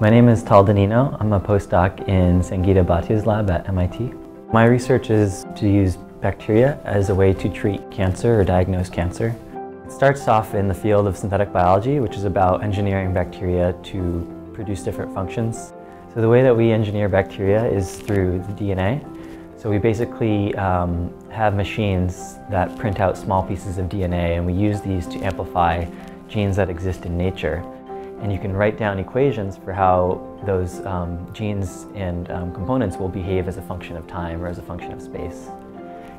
My name is Tal Danino. I'm a postdoc in Sangeeta Bhatia's lab at MIT. My research is to use bacteria as a way to treat cancer or diagnose cancer. It starts off in the field of synthetic biology, which is about engineering bacteria to produce different functions. So the way that we engineer bacteria is through the DNA. So we basically um, have machines that print out small pieces of DNA and we use these to amplify genes that exist in nature and you can write down equations for how those um, genes and um, components will behave as a function of time or as a function of space.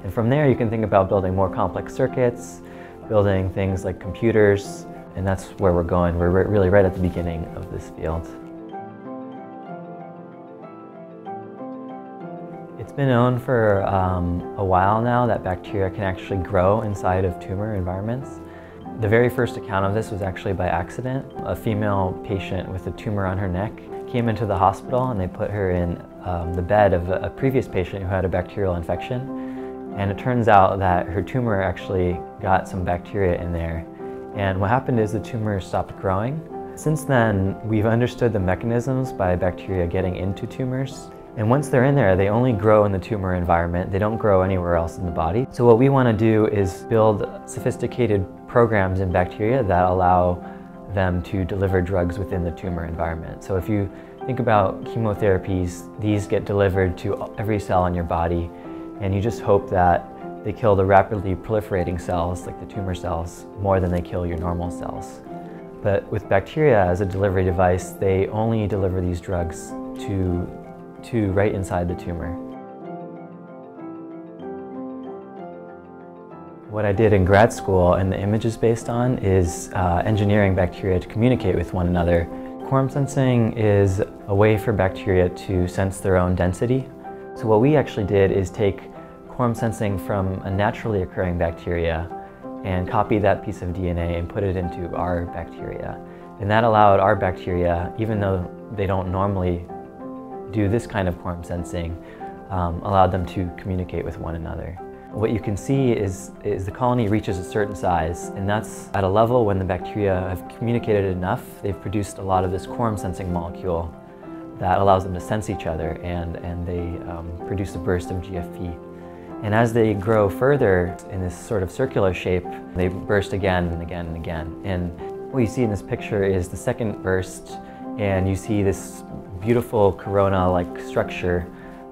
And from there you can think about building more complex circuits, building things like computers, and that's where we're going. We're really right at the beginning of this field. It's been known for um, a while now that bacteria can actually grow inside of tumor environments. The very first account of this was actually by accident. A female patient with a tumor on her neck came into the hospital and they put her in um, the bed of a, a previous patient who had a bacterial infection. And it turns out that her tumor actually got some bacteria in there. And what happened is the tumor stopped growing. Since then, we've understood the mechanisms by bacteria getting into tumors. And once they're in there, they only grow in the tumor environment. They don't grow anywhere else in the body. So what we want to do is build sophisticated programs in bacteria that allow them to deliver drugs within the tumor environment. So if you think about chemotherapies, these get delivered to every cell in your body and you just hope that they kill the rapidly proliferating cells, like the tumor cells, more than they kill your normal cells. But with bacteria as a delivery device, they only deliver these drugs to, to right inside the tumor. What I did in grad school and the image is based on is uh, engineering bacteria to communicate with one another. Quorum sensing is a way for bacteria to sense their own density. So what we actually did is take quorum sensing from a naturally occurring bacteria and copy that piece of DNA and put it into our bacteria. And that allowed our bacteria, even though they don't normally do this kind of quorum sensing, um, allowed them to communicate with one another. What you can see is, is the colony reaches a certain size, and that's at a level when the bacteria have communicated enough, they've produced a lot of this quorum sensing molecule that allows them to sense each other, and, and they um, produce a burst of GFP. And as they grow further in this sort of circular shape, they burst again and again and again. And what you see in this picture is the second burst, and you see this beautiful corona-like structure.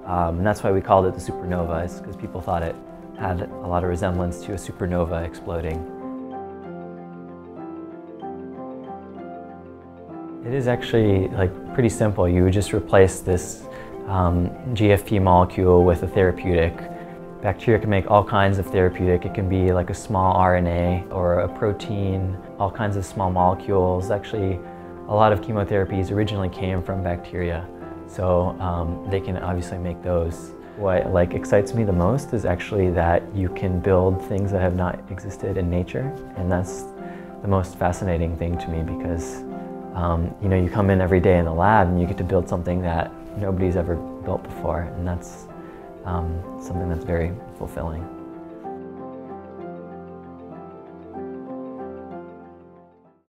Um, and that's why we called it the supernova, is because people thought it had a lot of resemblance to a supernova exploding. It is actually like pretty simple. You would just replace this um, GFP molecule with a therapeutic. Bacteria can make all kinds of therapeutic. It can be like a small RNA or a protein, all kinds of small molecules. Actually, a lot of chemotherapies originally came from bacteria, so um, they can obviously make those. What like excites me the most is actually that you can build things that have not existed in nature, and that's the most fascinating thing to me because um, you know you come in every day in the lab and you get to build something that nobody's ever built before, and that's um, something that's very fulfilling.